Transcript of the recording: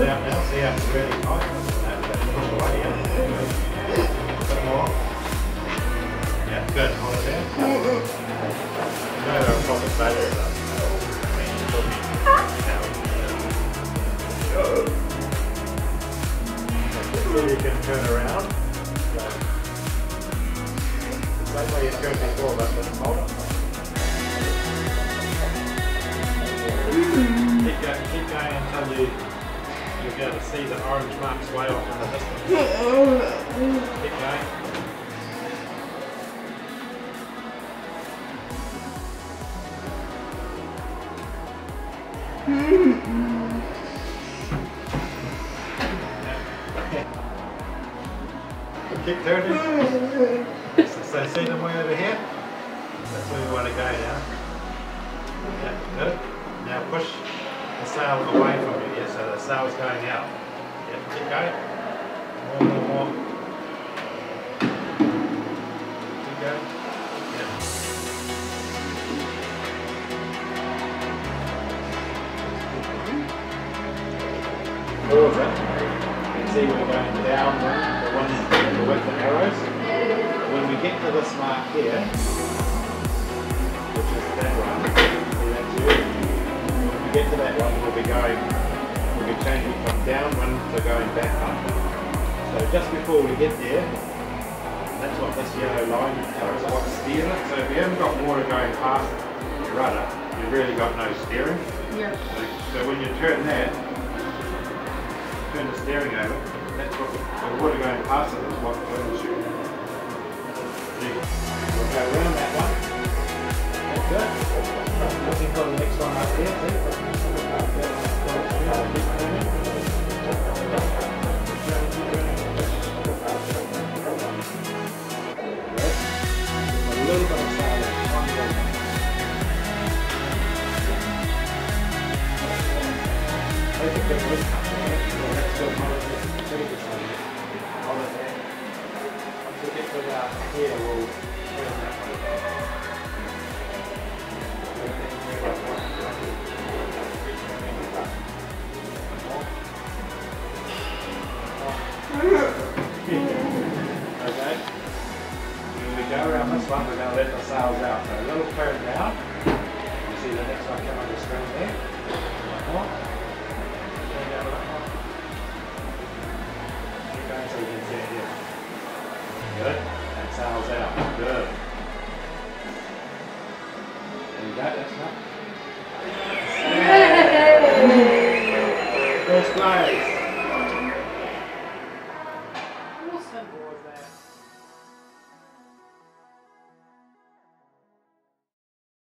that push away, yeah. Good. Hold it down. No, no. So you can turn around. The same way you turned before, but the hold up. Keep going, keep going until you you'll to see the orange marks way off in the distance. Keep going. Keep turning. So see them way over here? That's where we want to go now. Yeah, good. Now push the sail away from you, yeah, so the sail's going out. Yeah, keep going. More, more, more. Keep going. Yeah. Pause it. You can see we're going down the one the arrows. When we get to this mark here, which is that be going, we'll be changing from down one to going back up. So just before we get there, that's what this yellow line is what's steering it. So if you haven't got water going past the rudder, you've really got no steering. Yeah. So, so when you turn that, turn the steering over, that's what the water going past it is what turns you. See, We'll go around that one. That's good. Looking for the down. You see the next one come on the screen there. One more. So you can see it here. Good. Sails out. Good. There you go. That's enough. First place.